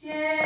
Ciebie,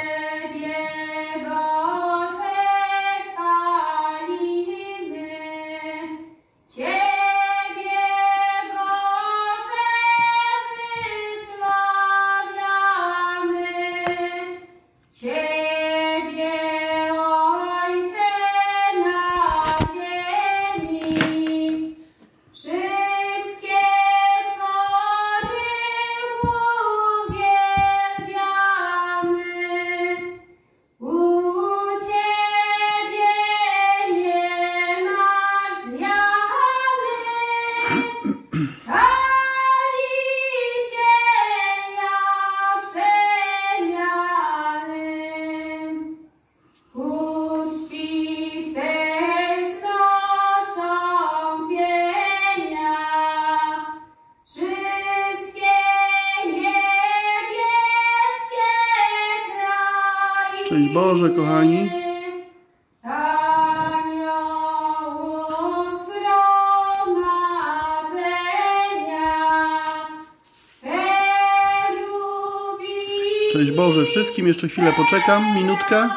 wszystkim, jeszcze chwilę poczekam, minutkę.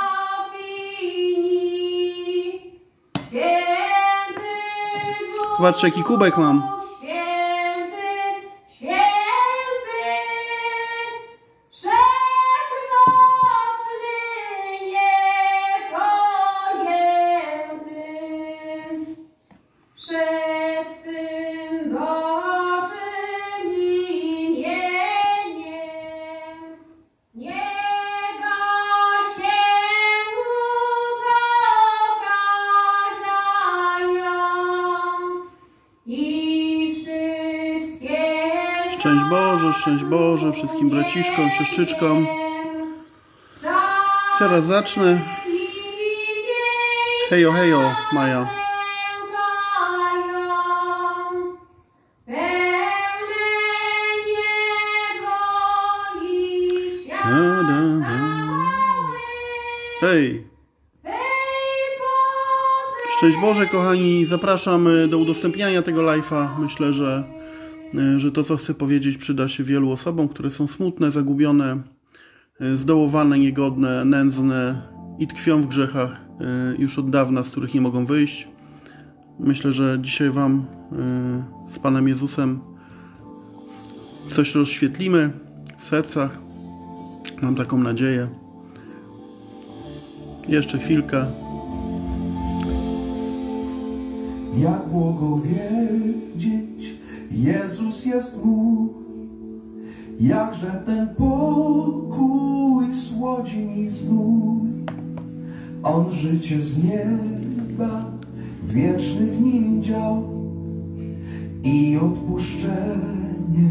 Zobaczcie, jaki kubek mam. Szczęść Boże wszystkim braciszkom, siostrzyczkom. Zaraz zacznę. Hejo, hejo, Maja. Hej, szczęść Boże kochani, zapraszam do udostępniania tego live'a. Myślę, że, że to co chcę powiedzieć przyda się wielu osobom, które są smutne, zagubione, y, zdołowane, niegodne, nędzne i tkwią w grzechach y, już od dawna, z których nie mogą wyjść. Myślę, że dzisiaj Wam z Panem Jezusem coś rozświetlimy w sercach. Mam taką nadzieję. Jeszcze chwilkę. Jak błogo wiedzieć, Jezus jest mój, jakże ten pokój słodzi mi znój. On życie z nieba, wieczny w nim dział i odpuszczenie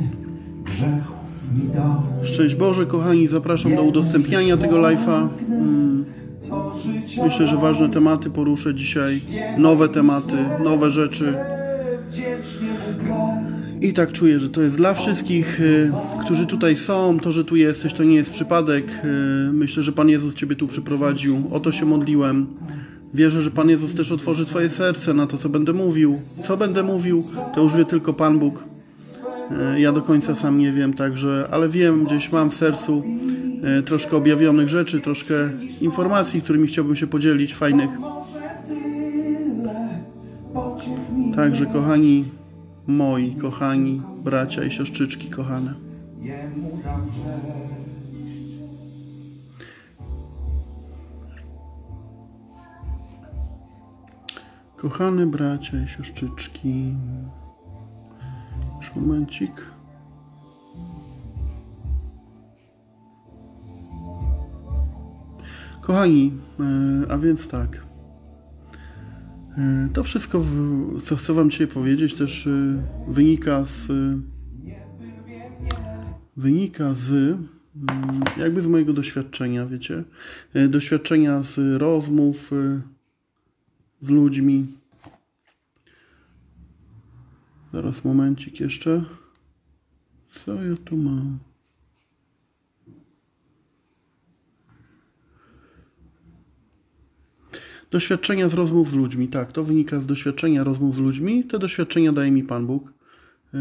grzechów mi dał. Szczęść Boże, kochani, zapraszam do udostępniania tego live'a. Mm, Myślę, że ważne tematy poruszę dzisiaj. Nowe tematy, nowe rzeczy. I tak czuję, że to jest dla wszystkich, y, którzy tutaj są. To, że tu jesteś, to nie jest przypadek. Y, Myślę, że Pan Jezus Ciebie tu przyprowadził. O to się modliłem. Wierzę, że Pan Jezus też otworzy Twoje serce na to, co będę mówił. Co będę mówił, to już wie tylko Pan Bóg. Y, Ja do końca sam nie wiem, także, ale wiem, gdzieś mam w sercu troszkę objawionych rzeczy, troszkę informacji, którymi chciałbym się podzielić, fajnych. Także, kochani, moi kochani bracia i siostrzyczki kochane. Kochane bracia i siostrzyczki. Już momencik. Kochani, e, a więc tak. E, To wszystko, co chcę Wam dzisiaj powiedzieć, też e, wynika z. Wynika z. mm, jakby z mojego doświadczenia, wiecie? E, Doświadczenia z rozmów z ludźmi. Zaraz momencik jeszcze. Co ja tu mam? Doświadczenia z rozmów z ludźmi. Tak, to wynika z doświadczenia rozmów z ludźmi. Te doświadczenia daje mi Pan Bóg. Yy,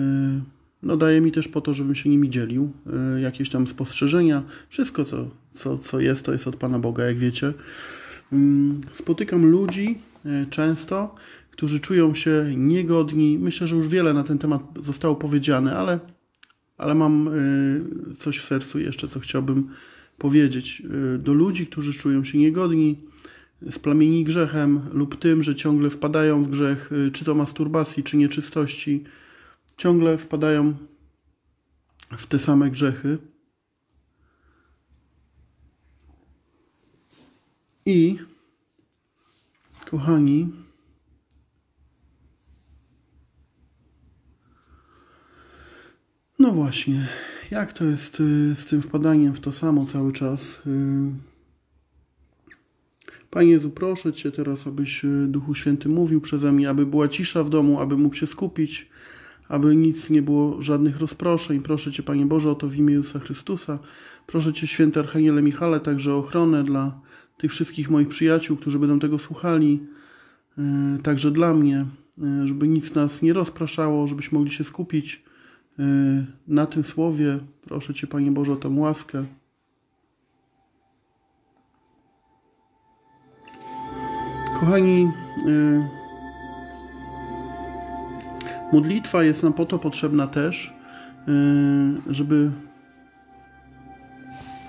no daje mi też po to, żebym się nimi dzielił. y, Jakieś tam spostrzeżenia. Wszystko, co, co, co jest, to jest od Pana Boga, jak wiecie. Ym, Spotykam ludzi y, często, którzy czują się niegodni. Myślę, że już wiele na ten temat zostało powiedziane, ale, ale mam y, coś w sercu jeszcze, co chciałbym powiedzieć. Y, Do ludzi, którzy czują się niegodni, splamieni grzechem lub tym, że ciągle wpadają w grzech, y, czy to masturbacji, czy nieczystości, ciągle wpadają w te same grzechy. I kochani, no właśnie, jak to jest y, z tym wpadaniem w to samo cały czas? Panie Jezu, proszę Cię teraz, abyś y, Duchu Święty mówił przeze mnie, aby była cisza w domu, aby mógł się skupić, aby nic nie było, żadnych rozproszeń. Proszę Cię, Panie Boże, o to w imię Jezusa Chrystusa. Proszę Cię, Święty Archaniele Michale, także o ochronę dla tych wszystkich moich przyjaciół, którzy będą tego słuchali, y, także dla mnie, y, żeby nic nas nie rozpraszało, żebyśmy mogli się skupić na tym słowie. Proszę Cię, Panie Boże, o tę łaskę. Kochani, y, modlitwa jest nam po to potrzebna też, y, żeby.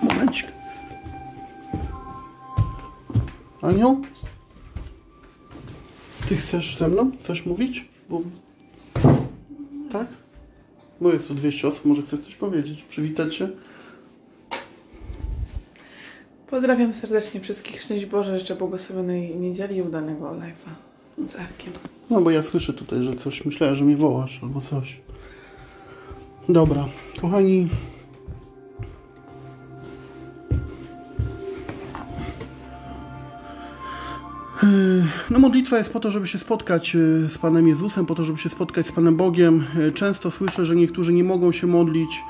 Momencik. Aniu? Ty chcesz ze mną coś mówić? Bo... Tak? Bo jest tu 200 osób, może chce coś powiedzieć. Przywitać się? Pozdrawiam serdecznie wszystkich. Szczęść Boże, życzę błogosławionej niedzieli i udanego live'a z Arkiem. No bo ja słyszę tutaj, że coś, myślałem, że mnie wołasz albo coś. Dobra, kochani. Yy, No modlitwa jest po to, żeby się spotkać yy, z Panem Jezusem, po to, żeby się spotkać z Panem Bogiem. Yy, Często słyszę, że niektórzy nie mogą się modlić,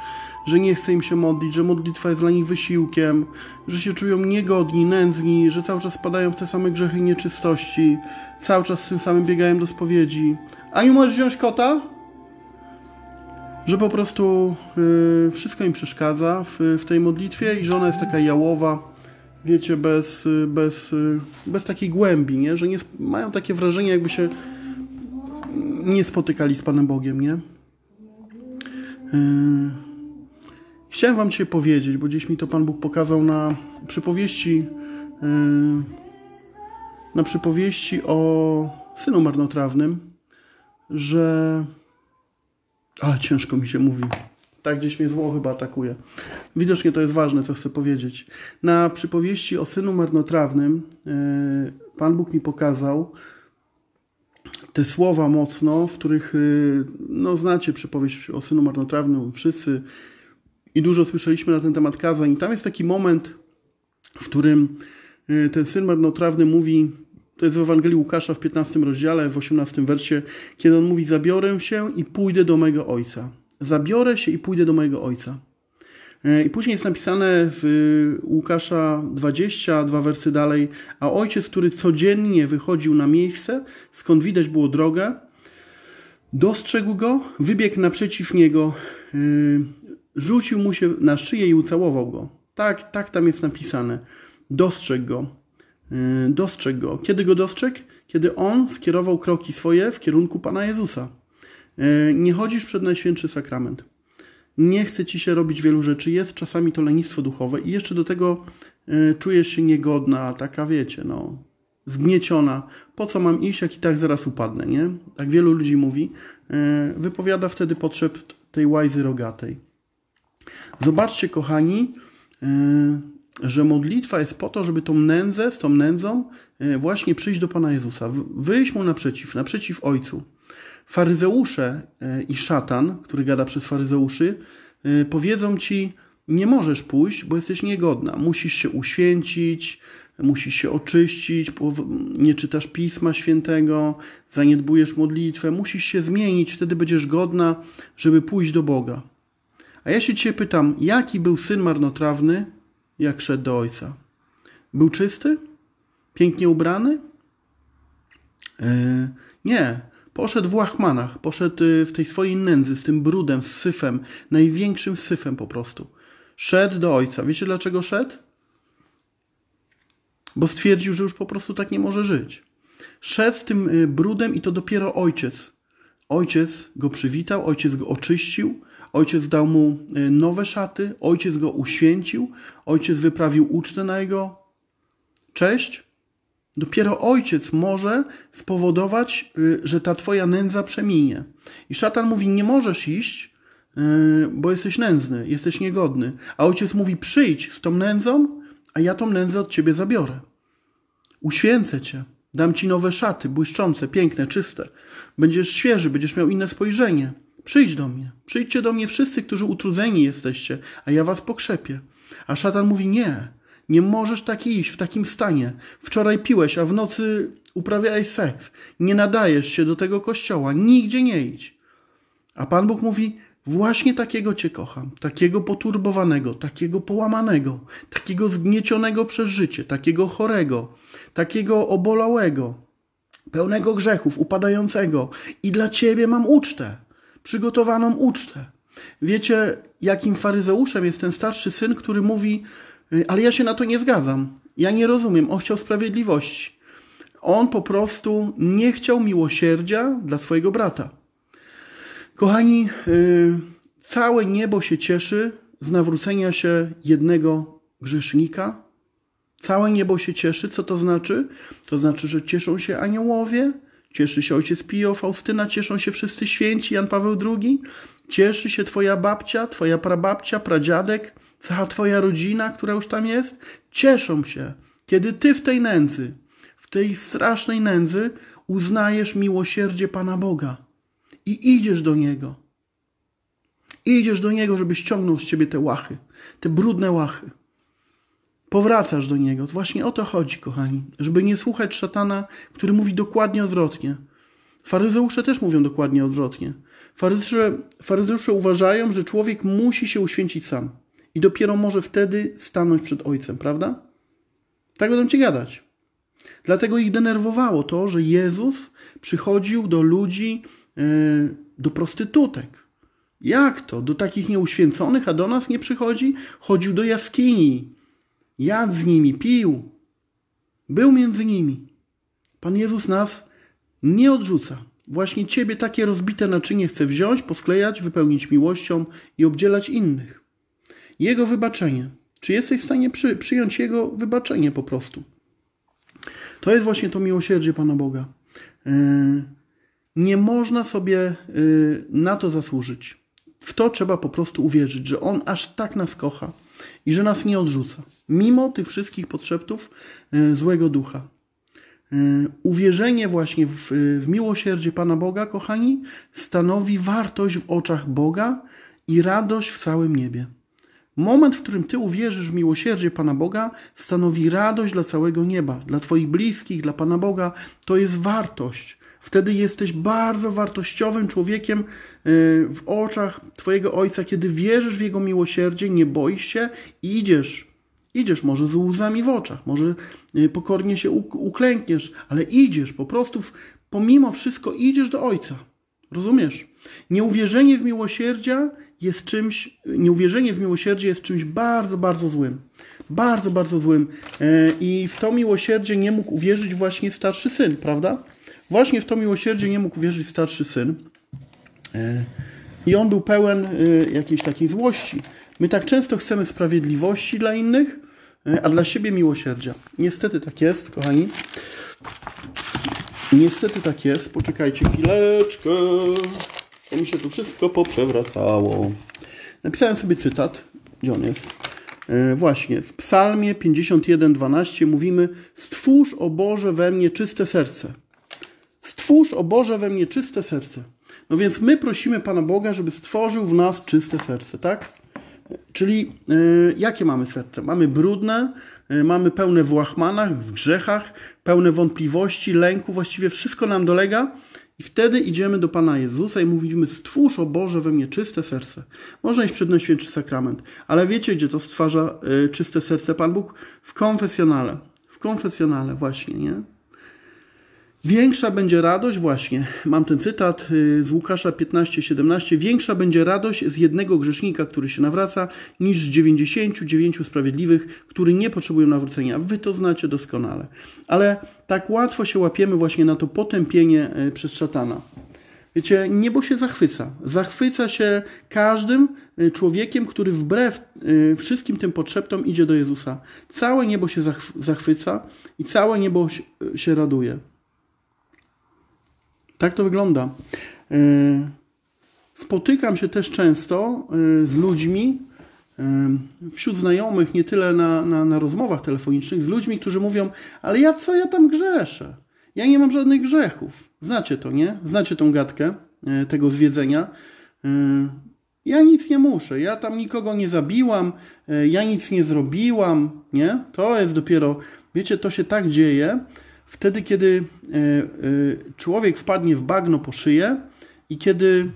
że nie chce im się modlić, że modlitwa jest dla nich wysiłkiem, że się czują niegodni, nędzni, że cały czas spadają w te same grzechy i nieczystości, cały czas z tym samym biegają do spowiedzi. Aniu, możesz wziąć kota? Że po prostu yy, wszystko im przeszkadza w, w tej modlitwie i że ona jest taka jałowa, wiecie, bez, y, bez, y, bez takiej głębi, nie? Że nie, mają takie wrażenie, jakby się nie spotykali z Panem Bogiem, nie? Yy, Chciałem Wam dzisiaj powiedzieć, bo gdzieś mi to Pan Bóg pokazał na przypowieści, yy, na przypowieści o synu marnotrawnym, że. Ale ciężko mi się mówi. Tak gdzieś mnie zło chyba atakuje. Widocznie to jest ważne, co chcę powiedzieć. Na przypowieści o synu marnotrawnym yy, Pan Bóg mi pokazał te słowa mocno, w których, yy, no znacie przypowieść o synu marnotrawnym, wszyscy i dużo słyszeliśmy na ten temat kazań. I tam jest taki moment, w którym y, ten syn marnotrawny mówi, to jest w Ewangelii Łukasza w 15 rozdziale, w 18 wersie, kiedy on mówi: Zabiorę się i pójdę do mojego ojca. Zabiorę się i pójdę do mojego ojca. Y, I później jest napisane w y, Łukasza 20, dwa wersy dalej, a ojciec, który codziennie wychodził na miejsce, skąd widać było drogę, dostrzegł go, wybiegł naprzeciw niego, rzucił mu się na szyję i ucałował go. Tak, tak tam jest napisane. Dostrzegł go. Yy, Dostrzegł go. Kiedy go dostrzegł? Kiedy on skierował kroki swoje w kierunku Pana Jezusa. Yy, Nie chodzisz przed Najświętszy Sakrament. Nie chce ci się robić wielu rzeczy. Jest czasami to lenistwo duchowe i jeszcze do tego yy, czujesz się niegodna, taka wiecie, no, zgnieciona. Po co mam iść, jak i tak zaraz upadnę, nie? Tak wielu ludzi mówi. Yy, Wypowiada wtedy potrzeb tej łajzy rogatej. Zobaczcie, kochani, yy, że modlitwa jest po to, żeby tą nędzę, z tą nędzą yy, właśnie przyjść do Pana Jezusa, wyjść Mu naprzeciw, naprzeciw Ojcu. Faryzeusze yy, i szatan, który gada przez faryzeuszy, powiedzą Ci, nie możesz pójść, bo jesteś niegodna. Musisz się uświęcić, musisz się oczyścić, nie czytasz Pisma Świętego, zaniedbujesz modlitwę, musisz się zmienić, wtedy będziesz godna, żeby pójść do Boga. A ja się Cię pytam, jaki był syn marnotrawny, jak szedł do ojca? Był czysty? Pięknie ubrany? Yy, nie. Poszedł w łachmanach, poszedł y, w tej swojej nędzy, z tym brudem, z syfem, największym syfem po prostu. Szedł do ojca. Wiecie dlaczego szedł? Bo stwierdził, że już po prostu tak nie może żyć. Szedł z tym y, brudem i to dopiero ojciec. Ojciec go przywitał, ojciec go oczyścił, ojciec dał mu y, nowe szaty, ojciec go uświęcił, ojciec wyprawił ucztę na jego cześć. Dopiero ojciec może spowodować, y, że ta twoja nędza przeminie. I szatan mówi: Nie możesz iść, y, bo jesteś nędzny, jesteś niegodny. A ojciec mówi: Przyjdź z tą nędzą, a ja tą nędzę od ciebie zabiorę. Uświęcę cię, dam ci nowe szaty, błyszczące, piękne, czyste. Będziesz świeży, będziesz miał inne spojrzenie. Przyjdź do mnie, przyjdźcie do mnie wszyscy, którzy utrudzeni jesteście, a ja was pokrzepię. A szatan mówi: Nie, nie możesz tak iść w takim stanie. Wczoraj piłeś, a w nocy uprawiałeś seks. Nie nadajesz się do tego kościoła, nigdzie nie idź. A Pan Bóg mówi: Właśnie takiego Cię kocham, takiego poturbowanego, takiego połamanego, takiego zgniecionego przez życie, takiego chorego, takiego obolałego, pełnego grzechów, upadającego. I dla Ciebie mam ucztę, przygotowaną ucztę. Wiecie, jakim faryzeuszem jest ten starszy syn, który mówi: "Y, Ale ja się na to nie zgadzam. Ja nie rozumiem. On chciał sprawiedliwości. On po prostu nie chciał miłosierdzia dla swojego brata. Kochani, y, całe niebo się cieszy z nawrócenia się jednego grzesznika. Całe niebo się cieszy. Co to znaczy? To znaczy, że cieszą się aniołowie, cieszy się ojciec Pio, Faustyna, cieszą się wszyscy święci, Jan Paweł II, cieszy się twoja babcia, twoja prababcia, pradziadek, cała twoja rodzina, która już tam jest. Cieszą się, kiedy ty w tej nędzy, w tej strasznej nędzy uznajesz miłosierdzie Pana Boga i idziesz do Niego. Idziesz do Niego, żeby ściągnął z ciebie te łachy, te brudne łachy. Powracasz do Niego. Właśnie o to chodzi, kochani. Żeby nie słuchać szatana, który mówi dokładnie odwrotnie. Faryzeusze też mówią dokładnie odwrotnie. Faryzeusze, faryzeusze uważają, że człowiek musi się uświęcić sam. I dopiero może wtedy stanąć przed Ojcem, prawda? Tak będą ci gadać. Dlatego ich denerwowało to, że Jezus przychodził do ludzi, e, do prostytutek. Jak to? Do takich nieuświęconych, a do nas nie przychodzi? Chodził do jaskini, jadł z nimi, pił, był między nimi. Pan Jezus nas nie odrzuca. Właśnie Ciebie takie rozbite naczynie chce wziąć, posklejać, wypełnić miłością i obdzielać innych. Jego wybaczenie. Czy jesteś w stanie przy, przyjąć Jego wybaczenie po prostu? To jest właśnie to miłosierdzie Pana Boga. Yy, Nie można sobie yy, na to zasłużyć. W to trzeba po prostu uwierzyć, że On aż tak nas kocha i że nas nie odrzuca, mimo tych wszystkich podszeptów yy, złego ducha. Yy, Uwierzenie właśnie w, w miłosierdzie Pana Boga, kochani, stanowi wartość w oczach Boga i radość w całym niebie. Moment, w którym Ty uwierzysz w miłosierdzie Pana Boga, stanowi radość dla całego nieba, dla Twoich bliskich, dla Pana Boga. To jest wartość. Wtedy jesteś bardzo wartościowym człowiekiem yy, w oczach Twojego Ojca, kiedy wierzysz w Jego miłosierdzie, nie boisz się i idziesz. Idziesz może z łzami w oczach, może yy, pokornie się uk- uklękniesz, ale idziesz, po prostu w, pomimo wszystko idziesz do Ojca. Rozumiesz? Nieuwierzenie w miłosierdzia jest czymś, nieuwierzenie w miłosierdzie jest czymś bardzo, bardzo złym. Bardzo, bardzo złym. E, I w to miłosierdzie nie mógł uwierzyć właśnie starszy syn, prawda? Właśnie w to miłosierdzie nie mógł uwierzyć starszy syn. E, I on był pełen e, jakiejś takiej złości. My tak często chcemy sprawiedliwości dla innych, e, a dla siebie miłosierdzia. Niestety tak jest, kochani. Niestety tak jest. Poczekajcie chwileczkę. To mi się tu wszystko poprzewracało. Napisałem sobie cytat. Gdzie on jest? Właśnie. W psalmie 51:12 mówimy Stwórz, o Boże, we mnie czyste serce. Stwórz, o Boże, we mnie czyste serce. No więc my prosimy Pana Boga, żeby stworzył w nas czyste serce, tak? Czyli y, jakie mamy serce? Mamy brudne, y, mamy pełne w łachmanach, w grzechach, pełne wątpliwości, lęku, właściwie wszystko nam dolega. I wtedy idziemy do Pana Jezusa i mówimy: Stwórz, o Boże, we mnie czyste serce. Można iść przed Najświętszy Sakrament, ale wiecie, gdzie to stwarza y, czyste serce Pan Bóg? W konfesjonale. W konfesjonale, właśnie, nie? Większa będzie radość, właśnie, mam ten cytat y, z Łukasza 15:17. Większa będzie radość z jednego grzesznika, który się nawraca, niż z 99 sprawiedliwych, którzy nie potrzebują nawrócenia. Wy to znacie doskonale. Ale tak łatwo się łapiemy właśnie na to potępienie y, przez szatana. Wiecie, niebo się zachwyca. Zachwyca się każdym y, człowiekiem, który wbrew wszystkim tym potrzeptom idzie do Jezusa. Całe niebo się zachw- zachwyca i całe niebo się raduje. Tak to wygląda. Y, Spotykam się też często y, z ludźmi, y, wśród znajomych, nie tyle na, na, na rozmowach telefonicznych, z ludźmi, którzy mówią, ale ja co ja tam grzeszę? Ja nie mam żadnych grzechów. Znacie to, nie? Znacie tą gadkę tego zwiedzenia. Ja nic nie muszę, ja tam nikogo nie zabiłam, ja nic nie zrobiłam, nie? To jest dopiero, wiecie, to się tak dzieje wtedy, kiedy y, y, człowiek wpadnie w bagno po szyję i kiedy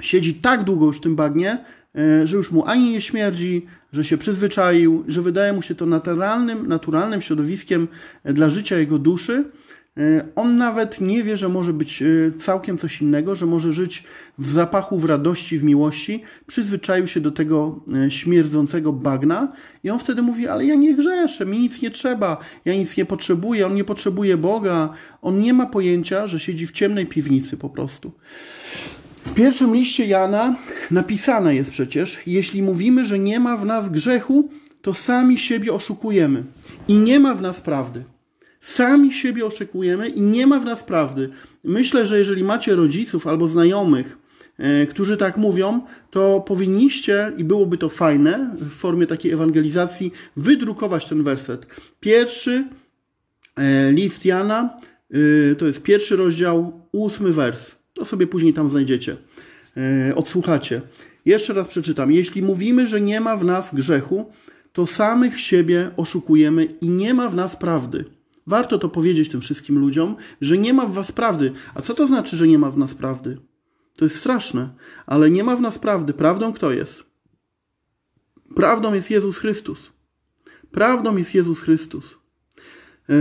siedzi tak długo już w tym bagnie, e, że już mu ani nie śmierdzi, że się przyzwyczaił, że wydaje mu się to naturalnym, naturalnym środowiskiem e, dla życia jego duszy. E, On nawet nie wie, że może być e, całkiem coś innego, że może żyć w zapachu, w radości, w miłości. Przyzwyczaił się do tego e, śmierdzącego bagna i on wtedy mówi, ale ja nie grzeszę, mi nic nie trzeba, ja nic nie potrzebuję, on nie potrzebuje Boga. On nie ma pojęcia, że siedzi w ciemnej piwnicy po prostu. W pierwszym liście Jana napisane jest przecież: Jeśli mówimy, że nie ma w nas grzechu, to sami siebie oszukujemy i nie ma w nas prawdy. Sami siebie oszukujemy i nie ma w nas prawdy. Myślę, że jeżeli macie rodziców albo znajomych, e, którzy tak mówią, to powinniście, i byłoby to fajne w formie takiej ewangelizacji, wydrukować ten werset. Pierwszy E, List Jana, y, to jest pierwszy rozdział, ósmy wers. To sobie później tam znajdziecie. E, Odsłuchacie. Jeszcze raz przeczytam. Jeśli mówimy, że nie ma w nas grzechu, to samych siebie oszukujemy i nie ma w nas prawdy. Warto to powiedzieć tym wszystkim ludziom, że nie ma w was prawdy. A co to znaczy, że nie ma w nas prawdy? To jest straszne, ale nie ma w nas prawdy. Prawdą kto jest? Prawdą jest Jezus Chrystus. Prawdą jest Jezus Chrystus. E,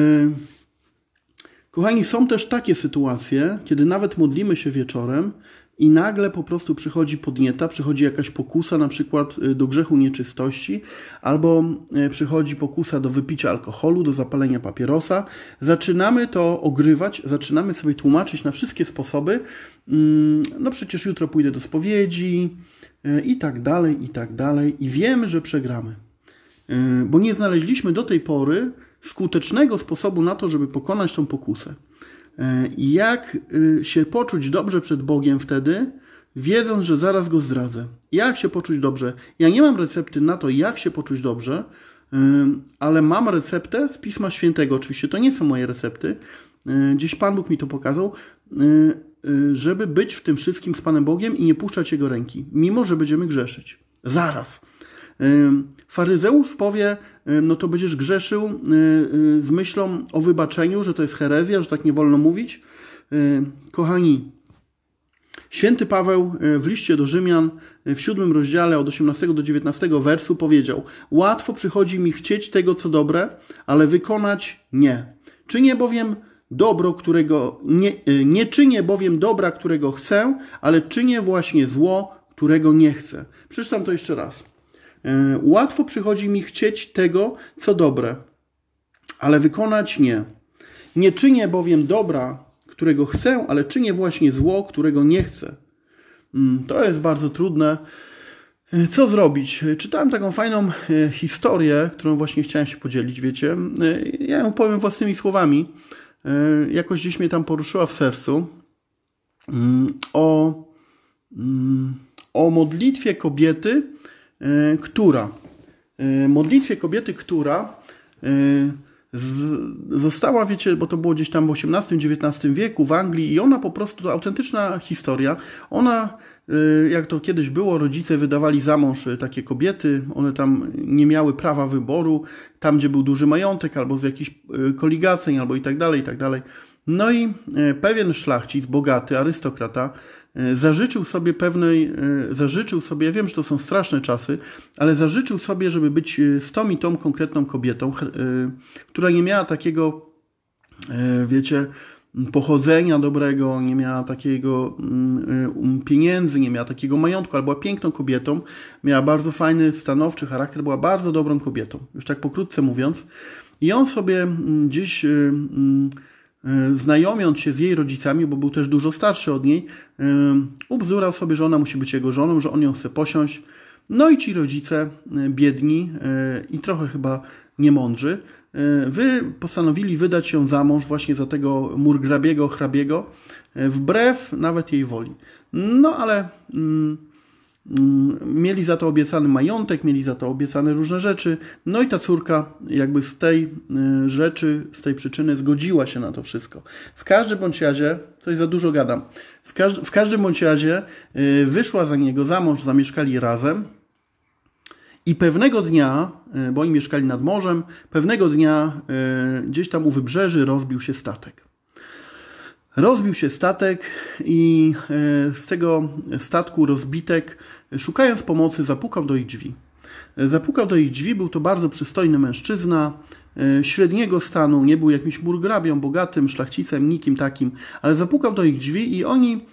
Kochani, są też takie sytuacje, kiedy nawet modlimy się wieczorem i nagle po prostu przychodzi podnieta, przychodzi jakaś pokusa na przykład y, do grzechu nieczystości, albo y, przychodzi pokusa do wypicia alkoholu, do zapalenia papierosa. Zaczynamy to ogrywać, zaczynamy sobie tłumaczyć na wszystkie sposoby. Mm, No przecież jutro pójdę do spowiedzi y, i tak dalej, i tak dalej. I wiemy, że przegramy. Bo nie znaleźliśmy do tej pory skutecznego sposobu na to, żeby pokonać tą pokusę. I jak y, się poczuć dobrze przed Bogiem wtedy, wiedząc, że zaraz go zdradzę? Jak się poczuć dobrze? Ja nie mam recepty na to, jak się poczuć dobrze, y, ale mam receptę z Pisma Świętego. Oczywiście to nie są moje recepty. Y, Gdzieś Pan Bóg mi to pokazał, y, żeby być w tym wszystkim z Panem Bogiem i nie puszczać Jego ręki, mimo że będziemy grzeszyć. Zaraz. Faryzeusz powie, ym, no to będziesz grzeszył y, y, z myślą o wybaczeniu, że to jest herezja, że tak nie wolno mówić. Kochani, święty Paweł y, w liście do Rzymian y, w siódmym rozdziale od 18 do 19 wersu powiedział Łatwo przychodzi mi chcieć tego, co dobre, ale wykonać nie. Czynię bowiem dobro, którego nie, y, nie czynię bowiem dobra, którego chcę, ale czynię właśnie zło, którego nie chcę. Przeczytam to jeszcze raz. E, Łatwo przychodzi mi chcieć tego, co dobre, ale wykonać nie. Nie czynię bowiem dobra, którego chcę, ale czynię właśnie zło, którego nie chcę. Mm, To jest bardzo trudne. E, Co zrobić? E, Czytałem taką fajną historię, którą właśnie chciałem się podzielić, wiecie. Ja ją powiem własnymi słowami. Jakoś gdzieś mnie tam poruszyła w sercu. Mm, O, mm, o modlitwie kobiety, która e, modlitwie kobiety, która z, została, wiecie, bo to było gdzieś tam w XVIII-XIX wieku w Anglii i ona po prostu, to autentyczna historia, ona, jak to kiedyś było, rodzice wydawali za mąż takie kobiety, one tam nie miały prawa wyboru, tam gdzie był duży majątek, albo z jakichś koligaceń, albo i tak dalej, i tak dalej. No i pewien szlachcic, bogaty, arystokrata, zażyczył sobie pewnej, e, zażyczył sobie, ja wiem, że to są straszne czasy, ale zażyczył sobie, żeby być e, z tą i tą konkretną kobietą, e, która nie miała takiego, e, wiecie, pochodzenia dobrego, nie miała takiego mm, um, pieniędzy, nie miała takiego majątku, ale była piękną kobietą, miała bardzo fajny, stanowczy charakter, była bardzo dobrą kobietą, już tak pokrótce mówiąc. I on sobie mm, gdzieś mm, znajomiąc się z jej rodzicami, bo był też dużo starszy od niej, y, ubzdurał sobie, że ona musi być jego żoną, że on ją chce posiąść. No i ci rodzice y, biedni y, i trochę chyba niemądrzy, y, wy postanowili wydać ją za mąż właśnie za tego murgrabiego, hrabiego, y, wbrew nawet jej woli. No ale mm, mieli za to obiecany majątek, mieli za to obiecane różne rzeczy. No i ta córka jakby z tej y, rzeczy, z tej przyczyny zgodziła się na to wszystko. W każdym bądź razie, coś za dużo gadam, w, każd- w każdym bądź razie y, wyszła za niego za mąż, zamieszkali razem. I pewnego dnia, y, bo oni mieszkali nad morzem, pewnego dnia gdzieś tam u wybrzeży rozbił się statek. Rozbił się statek i y, z tego statku rozbitek, szukając pomocy, zapukał do ich drzwi. Zapukał do ich drzwi, był to bardzo przystojny mężczyzna, y, średniego stanu, nie był jakimś burgrabią, bogatym, szlachcicem, nikim takim, ale zapukał do ich drzwi i oni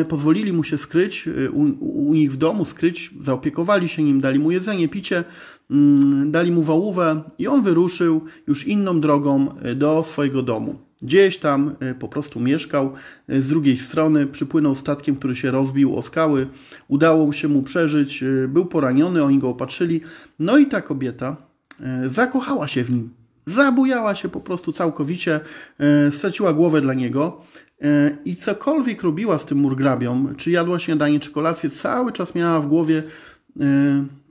y, pozwolili mu się skryć u, u nich w domu, skryć, zaopiekowali się nim, dali mu jedzenie, picie, mm, dali mu wałówę i on wyruszył już inną drogą do swojego domu. Gdzieś tam y, po prostu mieszkał. Y, Z drugiej strony przypłynął statkiem, który się rozbił o skały. Udało się mu przeżyć. y, Był poraniony, oni go opatrzyli. No i ta kobieta zakochała się w nim. Zabujała się po prostu całkowicie. Straciła głowę dla niego. I cokolwiek robiła z tym murgrabią, czy jadła śniadanie, czy kolację, cały czas miała w głowie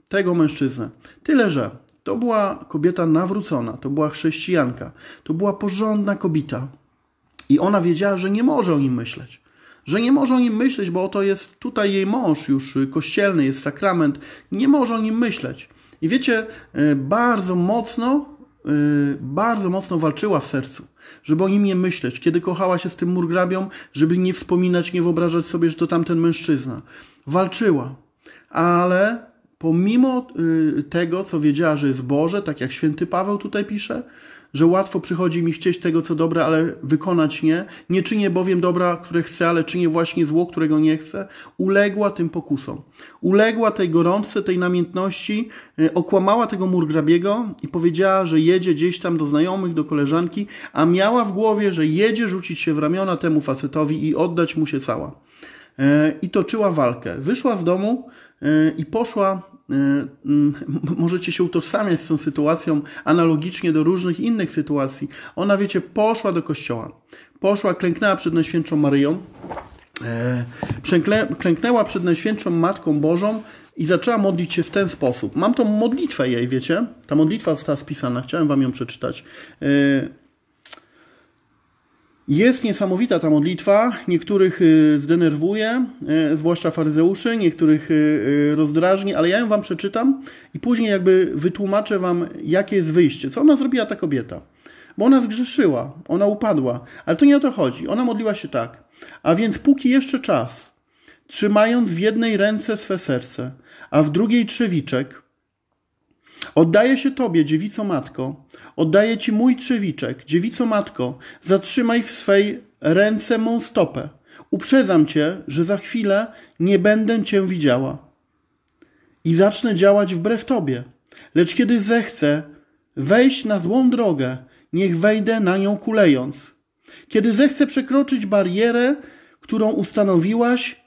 tego mężczyznę. Tyle, że to była kobieta nawrócona, to była chrześcijanka, to była porządna kobieta. I ona wiedziała, że nie może o nim myśleć. Że nie może o nim myśleć, bo oto jest tutaj jej mąż już y, kościelny, jest sakrament. Nie może o nim myśleć. I wiecie, y, bardzo mocno, y, bardzo mocno walczyła w sercu, żeby o nim nie myśleć. Kiedy kochała się z tym murgrabią, żeby nie wspominać, nie wyobrażać sobie, że to tamten mężczyzna. Walczyła. Ale pomimo y, tego, co wiedziała, że jest Boże, tak jak święty Paweł tutaj pisze, że łatwo przychodzi mi chcieć tego, co dobre, ale wykonać nie. Nie czynię bowiem dobra, które chcę, ale czynię właśnie zło, którego nie chcę. Uległa tym pokusom. Uległa tej gorączce, tej namiętności, y, okłamała tego murgrabiego i powiedziała, że jedzie gdzieś tam do znajomych, do koleżanki, a miała w głowie, że jedzie rzucić się w ramiona temu facetowi i oddać mu się cała. E, i toczyła walkę. Wyszła z domu i poszła. e, Możecie się utożsamiać z tą sytuacją analogicznie do różnych innych sytuacji. Ona, wiecie, poszła do kościoła. Poszła, klęknęła przed Najświętszą Maryją. e, klęknęła przed Najświętszą Matką Bożą i zaczęła modlić się w ten sposób. Mam tą modlitwę jej, wiecie? Ta modlitwa została spisana, chciałem wam ją przeczytać. Jest niesamowita ta modlitwa, niektórych y, zdenerwuje, y, zwłaszcza faryzeuszy, niektórych y, rozdrażni, ale ja ją wam przeczytam i później jakby wytłumaczę wam, jakie jest wyjście. Co ona zrobiła ta kobieta? Bo ona zgrzeszyła, ona upadła, ale to nie o to chodzi. Ona modliła się tak. A więc póki jeszcze czas, trzymając w jednej ręce swe serce, a w drugiej trzewiczek, Oddaję się Tobie, dziewico matko, oddaję Ci mój trzewiczek, dziewico matko, zatrzymaj w swej ręce mą stopę. Uprzedzam Cię, że za chwilę nie będę Cię widziała i zacznę działać wbrew Tobie. Lecz kiedy zechcę wejść na złą drogę, niech wejdę na nią kulejąc. Kiedy zechcę przekroczyć barierę, którą ustanowiłaś,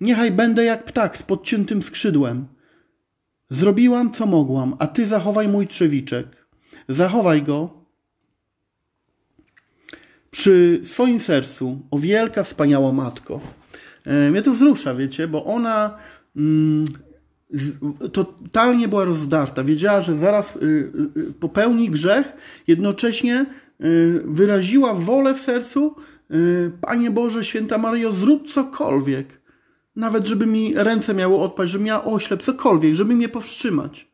niechaj będę jak ptak z podciętym skrzydłem. Zrobiłam, co mogłam, a ty zachowaj mój trzewiczek. Zachowaj go przy swoim sercu, o wielka, wspaniała matko. E, Mnie to wzrusza, wiecie, bo ona mm, totalnie była rozdarta. Wiedziała, że zaraz y, y, popełni grzech, jednocześnie y, wyraziła wolę w sercu. Panie Boże, święta Maryjo, zrób cokolwiek. Nawet żeby mi ręce miały odpaść, żeby miała oślep, cokolwiek, żeby mnie powstrzymać.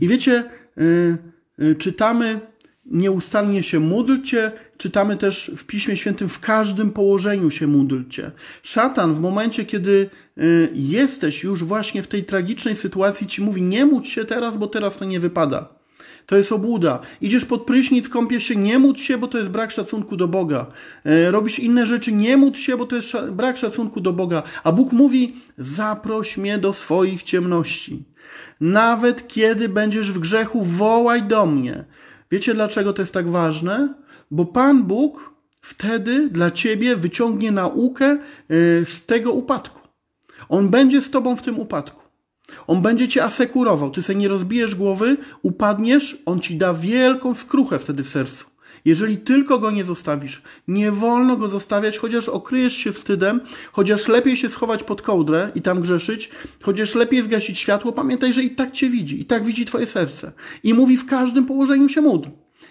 I wiecie, y, y, czytamy nieustannie się módlcie, czytamy też w Piśmie Świętym w każdym położeniu się módlcie. Szatan w momencie, kiedy y, jesteś już właśnie w tej tragicznej sytuacji, ci mówi nie módl się teraz, bo teraz to nie wypada. To jest obłuda. Idziesz pod prysznic, kąpiesz się, nie módl się, bo to jest brak szacunku do Boga. E, robisz inne rzeczy, nie módl się, bo to jest brak szacunku do Boga. A Bóg mówi: zaproś mnie do swoich ciemności. Nawet kiedy będziesz w grzechu, wołaj do mnie. Wiecie dlaczego to jest tak ważne? Bo Pan Bóg wtedy dla ciebie wyciągnie naukę e, z tego upadku. On będzie z tobą w tym upadku. On będzie cię asekurował. Ty sobie nie rozbijesz głowy, upadniesz, on ci da wielką skruchę wtedy w sercu. Jeżeli tylko go nie zostawisz, nie wolno go zostawiać, chociaż okryjesz się wstydem, chociaż lepiej się schować pod kołdrę i tam grzeszyć, chociaż lepiej zgasić światło, pamiętaj, że i tak cię widzi, i tak widzi twoje serce. I mówi w każdym położeniu się módl.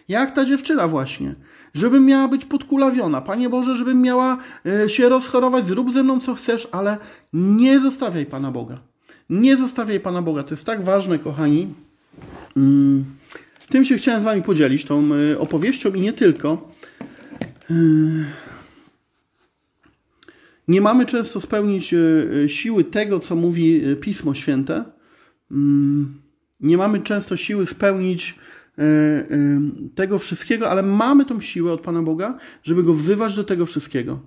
Jak ta dziewczyna właśnie. Żebym miała być podkulawiona. Panie Boże, żebym miała e, się rozchorować, zrób ze mną co chcesz, ale nie zostawiaj Pana Boga. Nie zostawiaj Pana Boga. To jest tak ważne, kochani. Mm, Tym się chciałem z Wami podzielić, tą e, opowieścią i nie tylko. E, Nie mamy często spełnić e, siły tego, co mówi Pismo Święte. Mm, Nie mamy często siły spełnić tego wszystkiego, ale mamy tą siłę od Pana Boga, żeby Go wzywać do tego wszystkiego.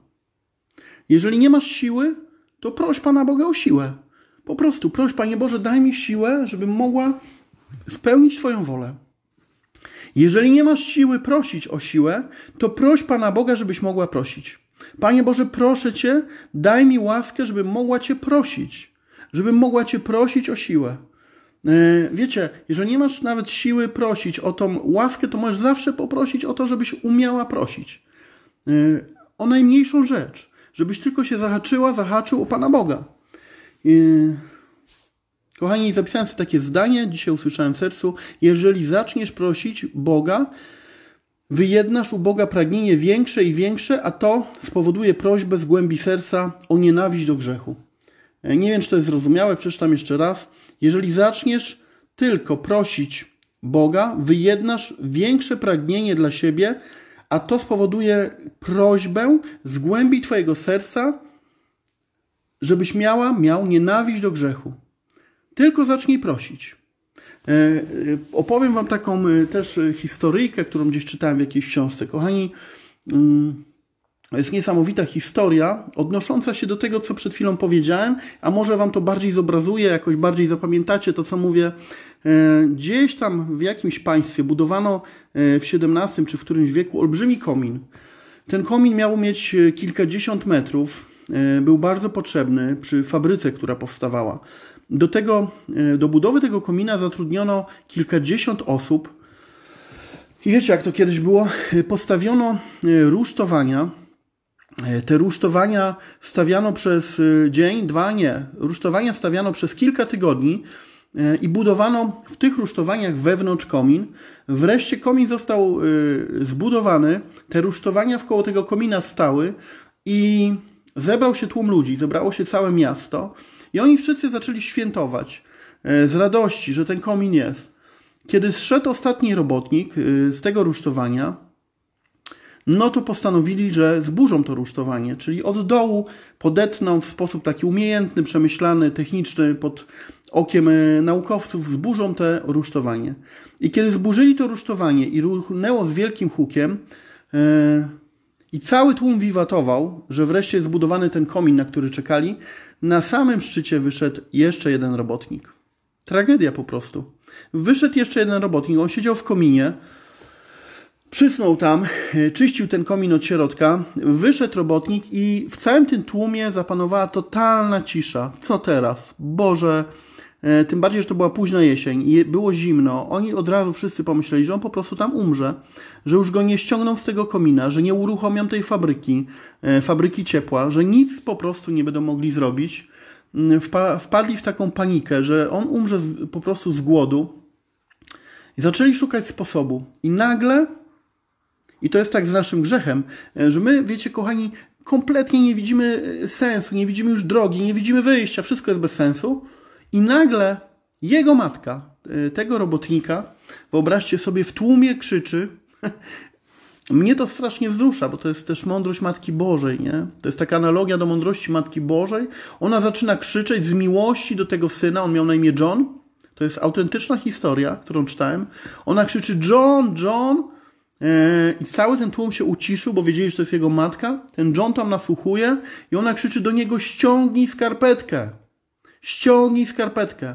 Jeżeli nie masz siły, to proś Pana Boga o siłę. Po prostu proś, Panie Boże, daj mi siłę, żebym mogła spełnić Twoją wolę. Jeżeli nie masz siły prosić o siłę, to proś Pana Boga, żebyś mogła prosić. Panie Boże, proszę Cię, daj mi łaskę, żebym mogła Cię prosić. Żebym mogła Cię prosić o siłę. E, Wiecie, jeżeli nie masz nawet siły prosić o tą łaskę, to możesz zawsze poprosić o to, żebyś umiała prosić. E, O najmniejszą rzecz. Żebyś tylko się zahaczyła, zahaczył o Pana Boga. Kochani, zapisałem sobie takie zdanie, dzisiaj usłyszałem w sercu. Jeżeli zaczniesz prosić Boga, wyjednasz u Boga pragnienie większe i większe, a to spowoduje prośbę z głębi serca o nienawiść do grzechu. E, Nie wiem, czy to jest zrozumiałe, przeczytam jeszcze raz. Jeżeli zaczniesz tylko prosić Boga, wyjednasz większe pragnienie dla siebie, a to spowoduje prośbę z głębi Twojego serca, żebyś miała, miał nienawiść do grzechu. Tylko zacznij prosić. E, e, Opowiem Wam taką e, też historyjkę, którą gdzieś czytałem w jakiejś książce. Kochani, mm, jest niesamowita historia odnosząca się do tego, co przed chwilą powiedziałem, a może Wam to bardziej zobrazuje, jakoś bardziej zapamiętacie to, co mówię. Gdzieś tam w jakimś państwie budowano w XVII czy w którymś wieku olbrzymi komin. Ten komin miał mieć kilkadziesiąt metrów, był bardzo potrzebny przy fabryce, która powstawała. Do, tego, e, do budowy tego komina zatrudniono kilkadziesiąt osób. I wiecie, jak to kiedyś było? E, Postawiono e, rusztowania. E, Te rusztowania stawiano przez e, dzień, dwa, nie. Rusztowania stawiano przez kilka tygodni e, i budowano w tych rusztowaniach wewnątrz komin. Wreszcie komin został e, zbudowany, te rusztowania wkoło tego komina stały i zebrał się tłum ludzi, zebrało się całe miasto i oni wszyscy zaczęli świętować e, z radości, że ten komin jest. Kiedy zszedł ostatni robotnik e, z tego rusztowania, no to postanowili, że zburzą to rusztowanie, czyli od dołu podetną w sposób taki umiejętny, przemyślany, techniczny, pod okiem e, naukowców, zburzą te rusztowanie. I kiedy zburzyli to rusztowanie i ruchnęło z wielkim hukiem, i cały tłum wiwatował, że wreszcie zbudowany ten komin, na który czekali, na samym szczycie wyszedł jeszcze jeden robotnik. Tragedia po prostu. Wyszedł jeszcze jeden robotnik, on siedział w kominie, Przysnął tam, e, czyścił ten komin od środka, wyszedł robotnik i w całym tym tłumie zapanowała totalna cisza. Co teraz? Boże, tym bardziej, że to była późna jesień i było zimno. Oni od razu wszyscy pomyśleli, że on po prostu tam umrze, że już go nie ściągną z tego komina, że nie uruchomią tej fabryki, e, fabryki ciepła, że nic po prostu nie będą mogli zrobić. Mm, Wpa- wpadli w taką panikę, że on umrze po prostu z głodu. I zaczęli szukać sposobu. I nagle i to jest tak z naszym grzechem, e, że my, wiecie, kochani, kompletnie nie widzimy e, sensu, nie widzimy już drogi, nie widzimy wyjścia, wszystko jest bez sensu. I nagle jego matka, e, tego robotnika, wyobraźcie sobie, w tłumie krzyczy. Mnie to strasznie wzrusza, bo to jest też mądrość Matki Bożej, nie? To jest taka analogia do mądrości Matki Bożej. Ona zaczyna krzyczeć z miłości do tego syna, on miał na imię John. To jest autentyczna historia, którą czytałem. Ona krzyczy John, John e, i cały ten tłum się uciszył, bo wiedzieli, że to jest jego matka. Ten John tam nasłuchuje i ona krzyczy do niego ściągnij skarpetkę. Ściągnij skarpetkę.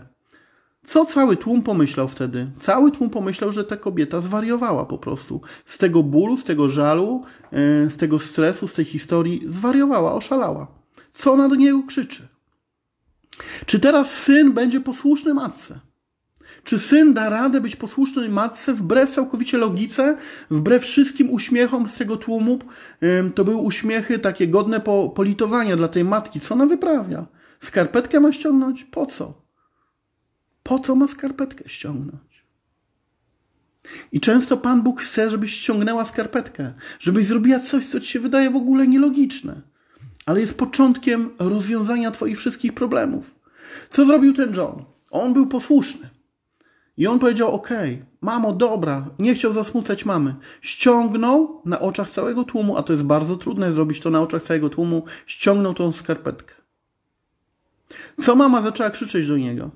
Co cały tłum pomyślał wtedy? Cały tłum pomyślał, że ta kobieta zwariowała po prostu. Z tego bólu, z tego żalu, e, z tego stresu, z tej historii zwariowała, oszalała. Co ona do niego krzyczy? Czy teraz syn będzie posłuszny matce? Czy syn da radę być posłuszny matce wbrew całkowicie logice, wbrew wszystkim uśmiechom z tego tłumu? To były uśmiechy takie godne po, politowania dla tej matki. Co ona wyprawia? Skarpetkę ma ściągnąć? Po co? Po co ma skarpetkę ściągnąć? I często Pan Bóg chce, żebyś ściągnęła skarpetkę, żebyś zrobiła coś, co ci się wydaje w ogóle nielogiczne, ale jest początkiem rozwiązania Twoich wszystkich problemów. Co zrobił ten John? On był posłuszny. I on powiedział: OK, mamo, dobra, nie chciał zasmucać mamy. Ściągnął na oczach całego tłumu, a to jest bardzo trudne zrobić to na oczach całego tłumu, ściągnął tą skarpetkę. Co mama zaczęła krzyczeć do niego?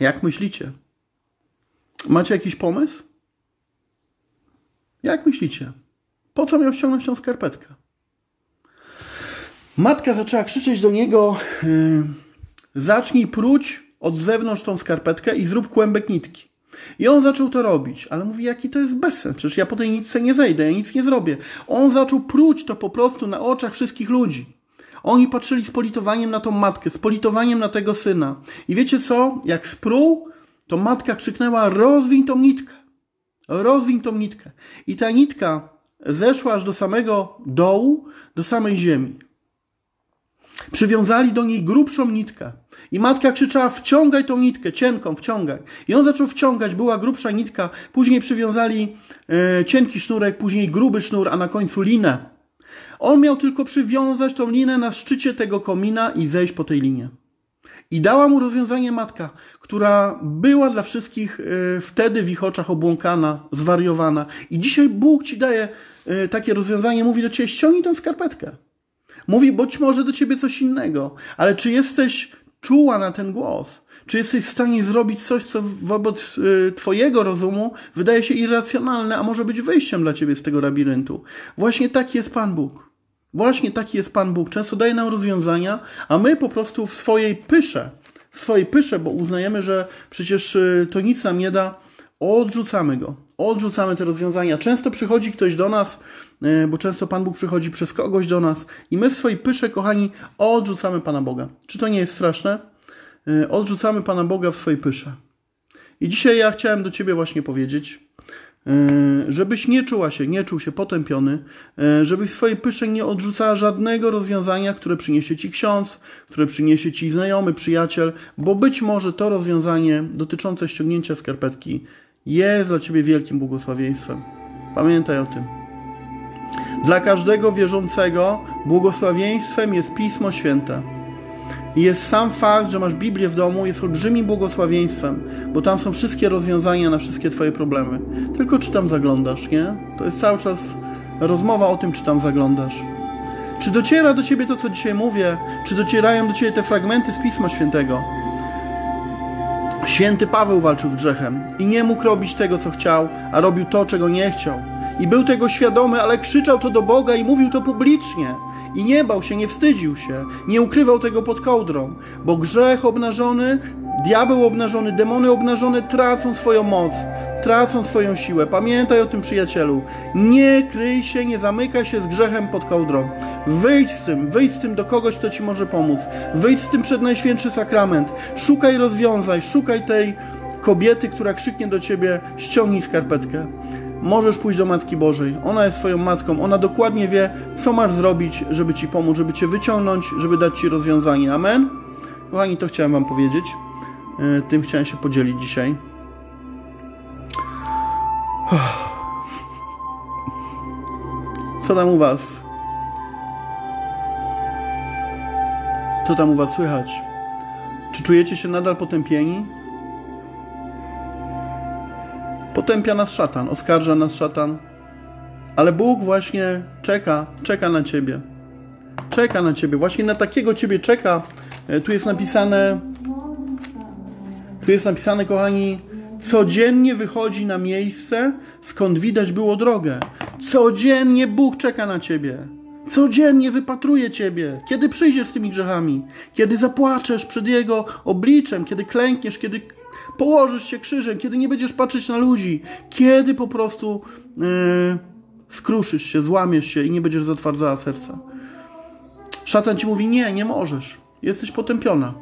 Jak myślicie? Macie jakiś pomysł? Jak myślicie? Po co miał ściągnąć tą skarpetkę? Matka zaczęła krzyczeć do niego: yy, Zacznij pruć od zewnątrz tą skarpetkę i zrób kłębek nitki. I on zaczął to robić, ale mówi, jaki to jest bezsens, przecież ja po tej nitce nie zejdę, ja nic nie zrobię. On zaczął pruć to po prostu na oczach wszystkich ludzi. Oni patrzyli z politowaniem na tą matkę, z politowaniem na tego syna. I wiecie co? Jak spruł, to matka krzyknęła, rozwiń tą nitkę. Rozwiń tą nitkę. I ta nitka zeszła aż do samego dołu, do samej ziemi. Przywiązali do niej grubszą nitkę. I matka krzyczała: Wciągaj tą nitkę, cienką, wciągaj. I on zaczął wciągać, była grubsza nitka. Później przywiązali e, cienki sznurek, później gruby sznur, a na końcu linę. On miał tylko przywiązać tą linę na szczycie tego komina i zejść po tej linie. I dała mu rozwiązanie matka, która była dla wszystkich e, wtedy w ich oczach obłąkana, zwariowana. I dzisiaj Bóg ci daje e, takie rozwiązanie, mówi do ciebie: ściągnij tę skarpetkę. Mówi być może do ciebie coś innego, ale czy jesteś czuła na ten głos? Czy jesteś w stanie zrobić coś, co wobec y, Twojego rozumu wydaje się irracjonalne, a może być wyjściem dla Ciebie z tego labiryntu? Właśnie taki jest Pan Bóg. Właśnie taki jest Pan Bóg. Często daje nam rozwiązania, a my po prostu w swojej pysze, w swojej pysze, bo uznajemy, że przecież y, to nic nam nie da, odrzucamy go. Odrzucamy te rozwiązania. Często przychodzi ktoś do nas, y, bo często Pan Bóg przychodzi przez kogoś do nas i my w swojej pysze, kochani, odrzucamy Pana Boga. Czy to nie jest straszne? Y, Odrzucamy Pana Boga w swojej pysze. I dzisiaj ja chciałem do Ciebie właśnie powiedzieć, y, żebyś nie czuła się, nie czuł się potępiony, y, żebyś w swojej pysze nie odrzucała żadnego rozwiązania, które przyniesie Ci ksiądz, które przyniesie Ci znajomy, przyjaciel, bo być może to rozwiązanie dotyczące ściągnięcia skarpetki jest dla Ciebie wielkim błogosławieństwem. Pamiętaj o tym. Dla każdego wierzącego błogosławieństwem jest Pismo Święte. I jest sam fakt, że masz Biblię w domu, jest olbrzymim błogosławieństwem, bo tam są wszystkie rozwiązania na wszystkie Twoje problemy. Tylko czy tam zaglądasz, nie? To jest cały czas rozmowa o tym, czy tam zaglądasz. Czy dociera do Ciebie to, co dzisiaj mówię? Czy docierają do Ciebie te fragmenty z Pisma Świętego? Święty Paweł walczył z grzechem i nie mógł robić tego, co chciał, a robił to, czego nie chciał. I był tego świadomy, ale krzyczał to do Boga i mówił to publicznie. I nie bał się, nie wstydził się, nie ukrywał tego pod kołdrą, bo grzech obnażony, diabeł obnażony, demony obnażone tracą swoją moc, tracą swoją siłę. Pamiętaj o tym, przyjacielu. Nie kryj się, nie zamykaj się z grzechem pod kołdrą. Wyjdź z tym, wyjdź z tym do kogoś, kto ci może pomóc. Wyjdź z tym przed Najświętszy Sakrament. Szukaj rozwiązań, szukaj tej kobiety, która krzyknie do ciebie: ściągnij skarpetkę. Możesz pójść do Matki Bożej. Ona jest Twoją matką. Ona dokładnie wie, co masz zrobić, żeby Ci pomóc, żeby Cię wyciągnąć, żeby dać Ci rozwiązanie. Amen? Kochani, to chciałem Wam powiedzieć. E, Tym chciałem się podzielić dzisiaj. Co tam u Was? Co tam u Was słychać? Czy czujecie się nadal potępieni? Potępia nas szatan, oskarża nas szatan, ale Bóg właśnie czeka, czeka na ciebie. Czeka na ciebie, właśnie na takiego ciebie czeka. E, Tu jest napisane Tu jest napisane, kochani, codziennie wychodzi na miejsce, skąd widać było drogę. Codziennie Bóg czeka na ciebie. Codziennie wypatruje ciebie. Kiedy przyjdziesz z tymi grzechami, kiedy zapłaczesz przed Jego obliczem, kiedy klękniesz, kiedy położysz się krzyżem, kiedy nie będziesz patrzeć na ludzi, kiedy po prostu yy, skruszysz się, złamiesz się i nie będziesz zatwardzała serca. Szatan ci mówi: Nie, nie możesz. Jesteś potępiona.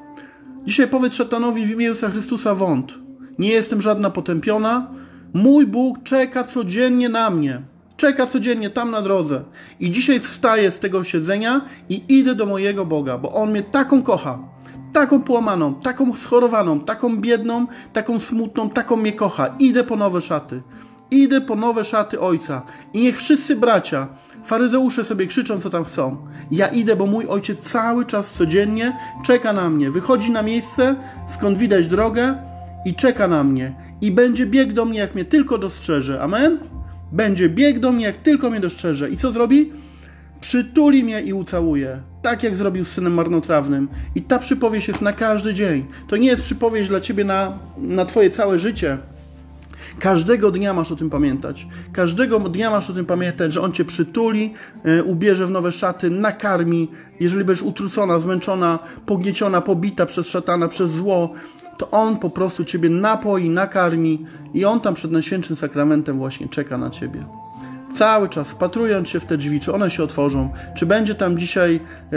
Dzisiaj powiedz szatanowi w imię Jezusa Chrystusa wąt. Nie jestem żadna potępiona. Mój Bóg czeka codziennie na mnie. Czeka codziennie tam na drodze. I dzisiaj wstaję z tego siedzenia i idę do mojego Boga, bo On mnie taką kocha. Taką połamaną, taką schorowaną, taką biedną, taką smutną, taką mnie kocha. Idę po nowe szaty. Idę po nowe szaty Ojca. I niech wszyscy bracia, faryzeusze sobie krzyczą, co tam chcą. Ja idę, bo mój Ojciec cały czas, codziennie czeka na mnie. Wychodzi na miejsce, skąd widać drogę i czeka na mnie. I będzie biegł do mnie, jak mnie tylko dostrzeże. Amen? Będzie biegł do mnie, jak tylko mnie dostrzeże. I co zrobi? Przytuli mnie i ucałuje. Tak jak zrobił z synem marnotrawnym. I ta przypowieść jest na każdy dzień. To nie jest przypowieść dla ciebie na, na twoje całe życie. Każdego dnia masz o tym pamiętać. Każdego dnia masz o tym pamiętać, że On cię przytuli, e, ubierze w nowe szaty, nakarmi. Jeżeli będziesz utrucona, zmęczona, pognieciona, pobita przez szatana, przez zło, to On po prostu ciebie napoi, nakarmi i On tam przed Najświętszym Sakramentem właśnie czeka na ciebie. Cały czas wpatrując się w te drzwi, czy one się otworzą, czy będzie tam dzisiaj e,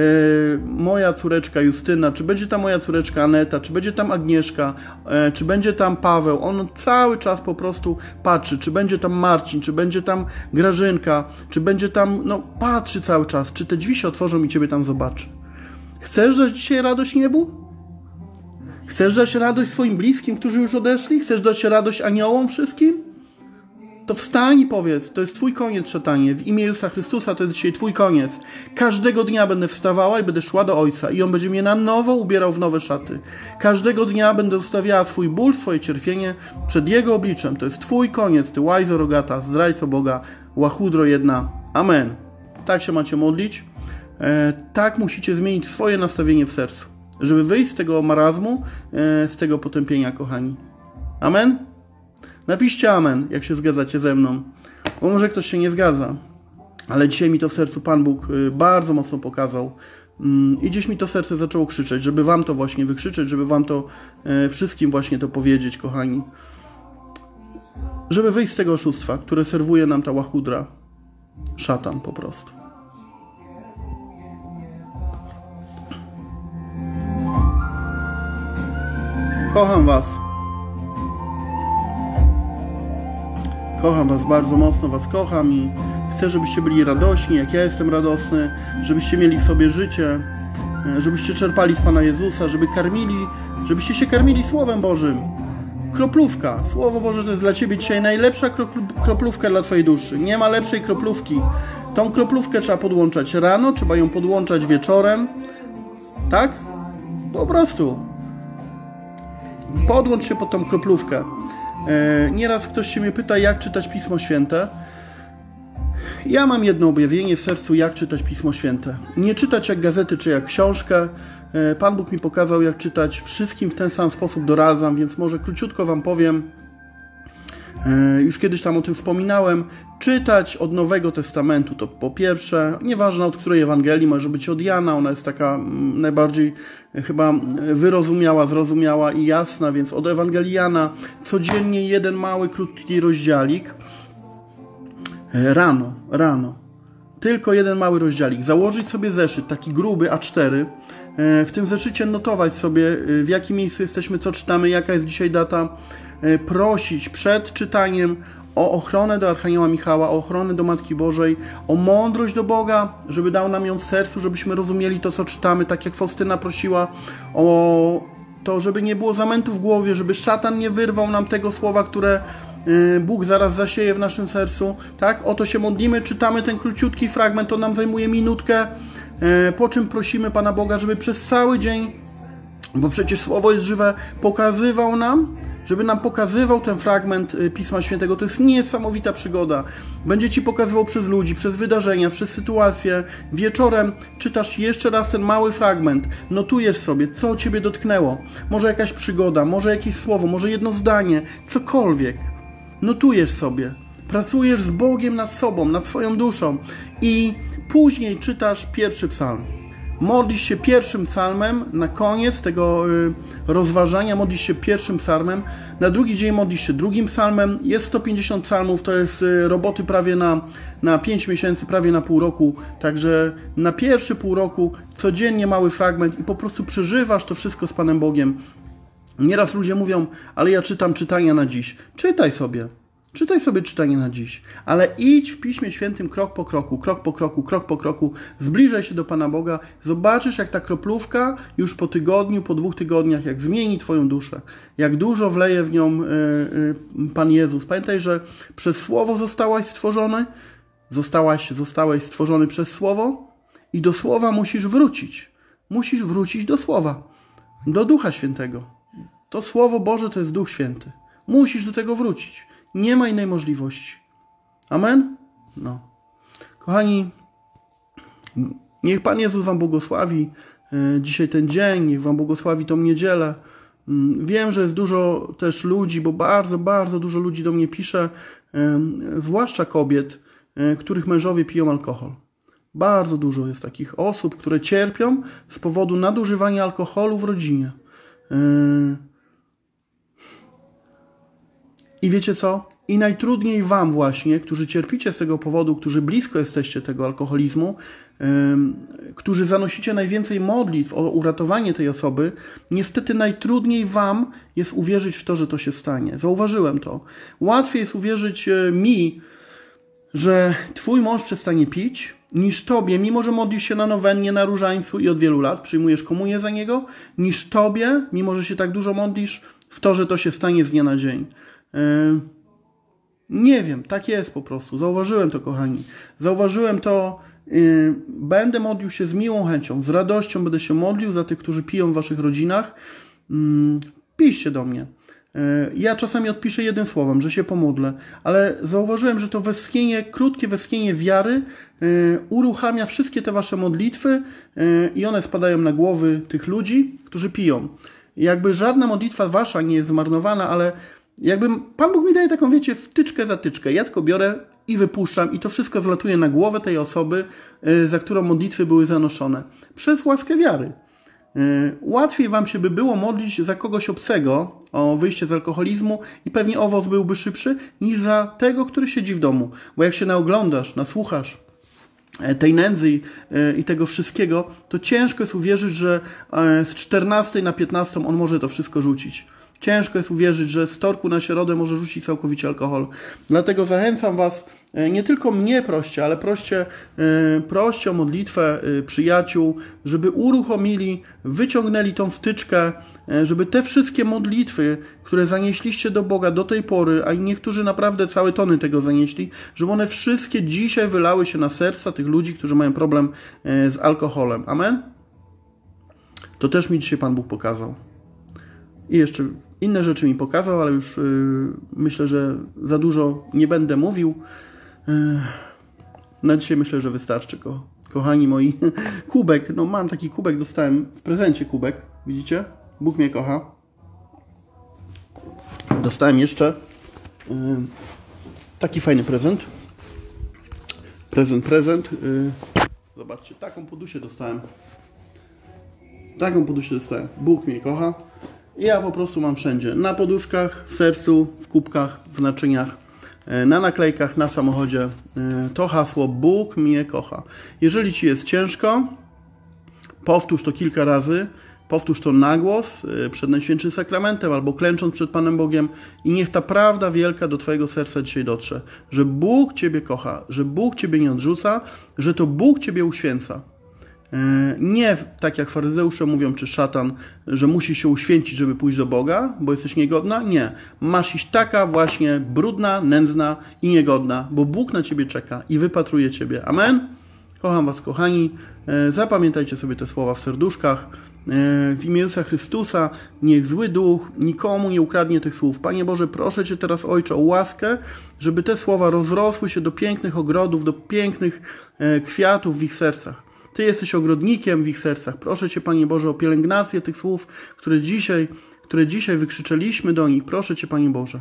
moja córeczka Justyna, czy będzie tam moja córeczka Aneta, czy będzie tam Agnieszka, e, czy będzie tam Paweł. On cały czas po prostu patrzy, czy będzie tam Marcin, czy będzie tam Grażynka, czy będzie tam, no patrzy cały czas, czy te drzwi się otworzą i ciebie tam zobaczy. Chcesz dać dzisiaj radość niebu? Chcesz dać radość swoim bliskim, którzy już odeszli? Chcesz dać radość aniołom wszystkim? To wstań i powiedz, to jest Twój koniec, szatanie. W imię Jezusa Chrystusa to jest dzisiaj Twój koniec. Każdego dnia będę wstawała i będę szła do Ojca i On będzie mnie na nowo ubierał w nowe szaty. Każdego dnia będę zostawiała swój ból, swoje cierpienie przed Jego obliczem. To jest Twój koniec, Ty łajzo rogata, zdrajco Boga, łachudro jedna. Amen. Tak się macie modlić. E, tak musicie zmienić swoje nastawienie w sercu, żeby wyjść z tego marazmu, e, z tego potępienia, kochani. Amen. Napiszcie amen, jak się zgadzacie ze mną. Bo może ktoś się nie zgadza. Ale dzisiaj mi to w sercu Pan Bóg y, bardzo mocno pokazał. Mm, I gdzieś mi to serce zaczęło krzyczeć, żeby wam to właśnie wykrzyczeć, żeby wam to y, wszystkim właśnie to powiedzieć, kochani. Żeby wyjść z tego oszustwa, które serwuje nam ta łachudra. Szatan po prostu. Kocham was. Kocham Was bardzo mocno, Was kocham i chcę, żebyście byli radośni, jak ja jestem radosny, żebyście mieli w sobie życie, e, żebyście czerpali z Pana Jezusa, żeby karmili, żebyście się karmili Słowem Bożym. Kroplówka. Słowo Boże to jest dla Ciebie dzisiaj najlepsza kropl- kroplówka dla Twojej duszy. Nie ma lepszej kroplówki. Tą kroplówkę trzeba podłączać rano, trzeba ją podłączać wieczorem. Tak? Po prostu. Podłącz się pod tą kroplówkę. E, Nieraz ktoś się mnie pyta, jak czytać Pismo Święte. Ja mam jedno objawienie w sercu, jak czytać Pismo Święte. Nie czytać jak gazety czy jak książkę. E, Pan Bóg mi pokazał, jak czytać. Wszystkim w ten sam sposób doradzam, więc może króciutko Wam powiem. E, Już kiedyś tam o tym wspominałem. Czytać od Nowego Testamentu to po pierwsze, nieważne od której Ewangelii, może być od Jana, ona jest taka mm, najbardziej e, chyba e, wyrozumiała, zrozumiała i jasna, więc od Ewangelii Jana codziennie jeden mały, krótki rozdziałik. Rano, rano. Tylko jeden mały rozdziałik. Założyć sobie zeszyt, taki gruby A4. E, W tym zeszycie notować sobie, w jakim miejscu jesteśmy, co czytamy, jaka jest dzisiaj data. E, Prosić przed czytaniem o ochronę do Archanioła Michała, o ochronę do Matki Bożej, o mądrość do Boga, żeby dał nam ją w sercu, żebyśmy rozumieli to, co czytamy, tak jak Faustyna prosiła o to, żeby nie było zamętu w głowie, żeby szatan nie wyrwał nam tego słowa, które y, Bóg zaraz zasieje w naszym sercu. Tak? O to się modlimy, czytamy ten króciutki fragment, on nam zajmuje minutkę, y, po czym prosimy Pana Boga, żeby przez cały dzień bo przecież Słowo jest żywe, pokazywał nam, żeby nam pokazywał ten fragment y, Pisma Świętego. To jest niesamowita przygoda. Będzie ci pokazywał przez ludzi, przez wydarzenia, przez sytuacje. Wieczorem czytasz jeszcze raz ten mały fragment, notujesz sobie, co ciebie dotknęło. Może jakaś przygoda, może jakieś słowo, może jedno zdanie, cokolwiek. Notujesz sobie. Pracujesz z Bogiem nad sobą, nad swoją duszą i później czytasz pierwszy psalm. Modlisz się pierwszym psalmem, na koniec tego y, rozważania modlisz się pierwszym psalmem, na drugi dzień modlisz się drugim psalmem. Jest 150 psalmów, to jest y, roboty prawie na, na 5 miesięcy, prawie na pół roku, także na pierwszy pół roku codziennie mały fragment i po prostu przeżywasz to wszystko z Panem Bogiem. Nieraz ludzie mówią, ale ja czytam czytania na dziś. Czytaj sobie. Czytaj sobie czytanie na dziś, ale idź w Piśmie Świętym krok po kroku, krok po kroku, krok po kroku, zbliżaj się do Pana Boga, zobaczysz jak ta kroplówka już po tygodniu, po dwóch tygodniach, jak zmieni Twoją duszę, jak dużo wleje w nią y, y, Pan Jezus. Pamiętaj, że przez Słowo zostałaś stworzony, zostałaś, zostałeś stworzony przez Słowo i do Słowa musisz wrócić. Musisz wrócić do Słowa, do Ducha Świętego. To Słowo Boże to jest Duch Święty. Musisz do tego wrócić. Nie ma innej możliwości. Amen? No. Kochani, niech Pan Jezus Wam błogosławi e, dzisiaj ten dzień, niech Wam błogosławi tą niedzielę. Mm, Wiem, że jest dużo też ludzi, bo bardzo, bardzo dużo ludzi do mnie pisze, e, zwłaszcza kobiet, e, których mężowie piją alkohol. Bardzo dużo jest takich osób, które cierpią z powodu nadużywania alkoholu w rodzinie. I wiecie co? I najtrudniej Wam właśnie, którzy cierpicie z tego powodu, którzy blisko jesteście tego alkoholizmu, ym, którzy zanosicie najwięcej modlitw o uratowanie tej osoby, niestety najtrudniej Wam jest uwierzyć w to, że to się stanie. Zauważyłem to. Łatwiej jest uwierzyć e, mi, że Twój mąż przestanie pić, niż Tobie, mimo że modlisz się na nowennie, na różańcu i od wielu lat przyjmujesz komunię za niego, niż Tobie, mimo że się tak dużo modlisz, w to, że to się stanie z dnia na dzień. Yy, Nie wiem, tak jest po prostu. Zauważyłem to, kochani. Zauważyłem to. yy, Będę modlił się z miłą chęcią, z radością będę się modlił za tych, którzy piją w waszych rodzinach. Yy, Piszcie do mnie. Ja czasami odpiszę jednym słowem, że się pomodlę, ale zauważyłem, że to westchnienie, krótkie westchnienie wiary uruchamia wszystkie te wasze modlitwy i one spadają na głowy tych ludzi, którzy piją. Jakby żadna modlitwa wasza nie jest zmarnowana, ale jakby Pan Bóg mi daje taką, wiecie, wtyczkę za tyczkę. Ja tylko biorę i wypuszczam i to wszystko zlatuje na głowę tej osoby, y, za którą modlitwy były zanoszone. Przez łaskę wiary. Y, Łatwiej wam się by było modlić za kogoś obcego o wyjście z alkoholizmu i pewnie owoc byłby szybszy niż za tego, który siedzi w domu. Bo jak się naoglądasz, nasłuchasz, e, tej nędzy i- e, i tego wszystkiego, to ciężko jest uwierzyć, że e, z 14 na 15 on może to wszystko rzucić. Ciężko jest uwierzyć, że z torku na środę może rzucić całkowicie alkohol. Dlatego zachęcam Was, e, nie tylko mnie proście, ale proście, e, proście o modlitwę e, przyjaciół, żeby uruchomili, wyciągnęli tą wtyczkę, żeby te wszystkie modlitwy, które zanieśliście do Boga do tej pory, a niektórzy naprawdę całe tony tego zanieśli, żeby one wszystkie dzisiaj wylały się na serca tych ludzi, którzy mają problem z alkoholem. Amen? To też mi dzisiaj Pan Bóg pokazał. I jeszcze inne rzeczy mi pokazał, ale już yy, myślę, że za dużo nie będę mówił. Yy, na dzisiaj myślę, że wystarczy. Ko kochani moi, kubek. No mam taki kubek, dostałem w prezencie kubek. Widzicie? Bóg mnie kocha. Dostałem jeszcze yy, taki fajny prezent. Prezent, prezent. Yy, zobaczcie, taką podusię dostałem. Taką podusię dostałem. Bóg mnie kocha. Ja po prostu mam wszędzie. Na poduszkach, w sercu, w kubkach, w naczyniach, e, na naklejkach, na samochodzie. e, To hasło Bóg mnie kocha. Jeżeli Ci jest ciężko, powtórz to kilka razy. Powtórz to na głos e, przed Najświętszym Sakramentem albo klęcząc przed Panem Bogiem i niech ta prawda wielka do Twojego serca dzisiaj dotrze, że Bóg Ciebie kocha, że Bóg Ciebie nie odrzuca, że to Bóg Ciebie uświęca. E, Nie tak jak faryzeusze mówią, czy szatan, że musi się uświęcić, żeby pójść do Boga, bo jesteś niegodna. Nie. Masz iść taka właśnie brudna, nędzna i niegodna, bo Bóg na ciebie czeka i wypatruje ciebie. Amen. Kocham was, kochani. E, Zapamiętajcie sobie te słowa w serduszkach. w imię Jezusa Chrystusa, niech zły duch nikomu nie ukradnie tych słów. Panie Boże, proszę Cię teraz, Ojcze, o łaskę, żeby te słowa rozrosły się do pięknych ogrodów, do pięknych e, kwiatów w ich sercach. Ty jesteś ogrodnikiem w ich sercach. Proszę Cię, Panie Boże, o pielęgnację tych słów, które dzisiaj, które dzisiaj wykrzyczeliśmy do nich. Proszę Cię, Panie Boże.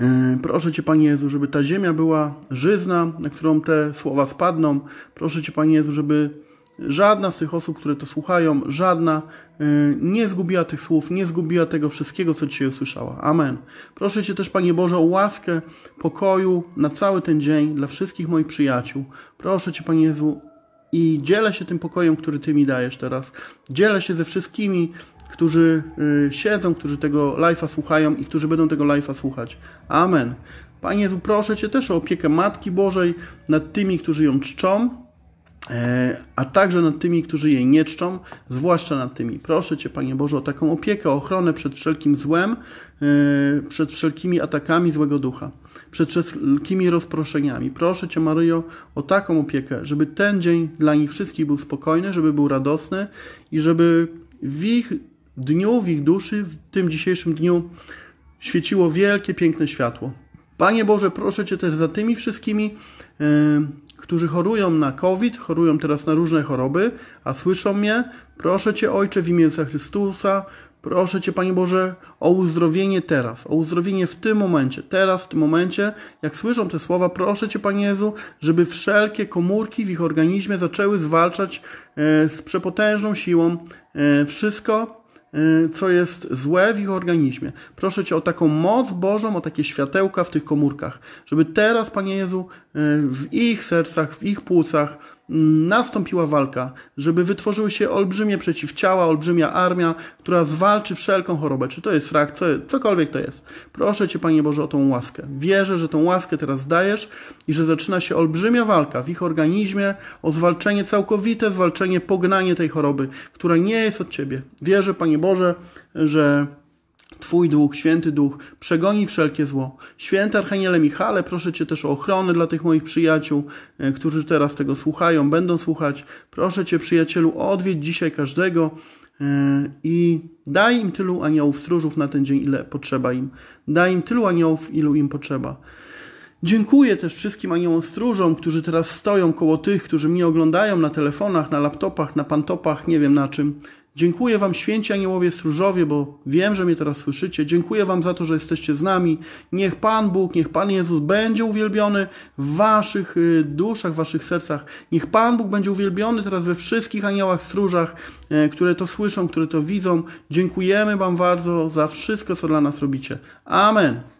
E, Proszę Cię, Panie Jezu, żeby ta ziemia była żyzna, na którą te słowa spadną. Proszę Cię, Panie Jezu, żeby żadna z tych osób, które to słuchają, żadna e, nie zgubiła tych słów, nie zgubiła tego wszystkiego, co dzisiaj usłyszała. Amen. Proszę Cię też, Panie Boże, o łaskę pokoju na cały ten dzień dla wszystkich moich przyjaciół. Proszę Cię, Panie Jezu, i dzielę się tym pokojem, który Ty mi dajesz teraz. Dzielę się ze wszystkimi, którzy y, siedzą, którzy tego live'a słuchają i którzy będą tego live'a słuchać. Amen. Panie Jezu, proszę Cię też o opiekę Matki Bożej nad tymi, którzy ją czczą, e, a także nad tymi, którzy jej nie czczą, zwłaszcza nad tymi. Proszę Cię, Panie Boże, o taką opiekę, ochronę przed wszelkim złem, e, przed wszelkimi atakami złego ducha, przed wszelkimi rozproszeniami. Proszę Cię, Maryjo, o taką opiekę, żeby ten dzień dla nich wszystkich był spokojny, żeby był radosny i żeby w ich dniu, w ich duszy, w tym dzisiejszym dniu świeciło wielkie, piękne światło. Panie Boże, proszę Cię też za tymi wszystkimi, e, którzy chorują na COVID, chorują teraz na różne choroby, a słyszą mnie. Proszę Cię, Ojcze, w imię Jezusa Chrystusa, proszę Cię, Panie Boże, o uzdrowienie teraz, o uzdrowienie w tym momencie, teraz, w tym momencie. Jak słyszą te słowa, proszę Cię, Panie Jezu, żeby wszelkie komórki w ich organizmie zaczęły zwalczać e, z przepotężną siłą e, wszystko, y, co jest złe w ich organizmie. Proszę Cię o taką moc Bożą, o takie światełka w tych komórkach, żeby teraz, Panie Jezu, w ich sercach, w ich płucach mm, nastąpiła walka, żeby wytworzyły się olbrzymie przeciwciała, olbrzymia armia, która zwalczy wszelką chorobę. Czy to jest rak, co, cokolwiek to jest. Proszę Cię, Panie Boże, o tą łaskę. Wierzę, że tą łaskę teraz dajesz i że zaczyna się olbrzymia walka w ich organizmie o zwalczenie, całkowite zwalczenie, pognanie tej choroby, która nie jest od Ciebie. Wierzę, Panie Boże, że Twój Duch, Święty Duch, przegoni wszelkie zło. Święty Archaniele Michale, proszę Cię też o ochronę dla tych moich przyjaciół, e, którzy teraz tego słuchają, będą słuchać. Proszę Cię, przyjacielu, odwiedź dzisiaj każdego e, i daj im tylu aniołów stróżów na ten dzień, ile potrzeba im. Daj im tylu aniołów, ilu im potrzeba. Dziękuję też wszystkim aniołom stróżom, którzy teraz stoją koło tych, którzy mnie oglądają na telefonach, na laptopach, na pantopach, nie wiem na czym. Dziękuję Wam, święci aniołowie stróżowie, bo wiem, że mnie teraz słyszycie. Dziękuję Wam za to, że jesteście z nami. Niech Pan Bóg, niech Pan Jezus będzie uwielbiony w Waszych y, duszach, w Waszych sercach. Niech Pan Bóg będzie uwielbiony teraz we wszystkich aniołach stróżach, e, które to słyszą, które to widzą. Dziękujemy Wam bardzo za wszystko, co dla nas robicie. Amen.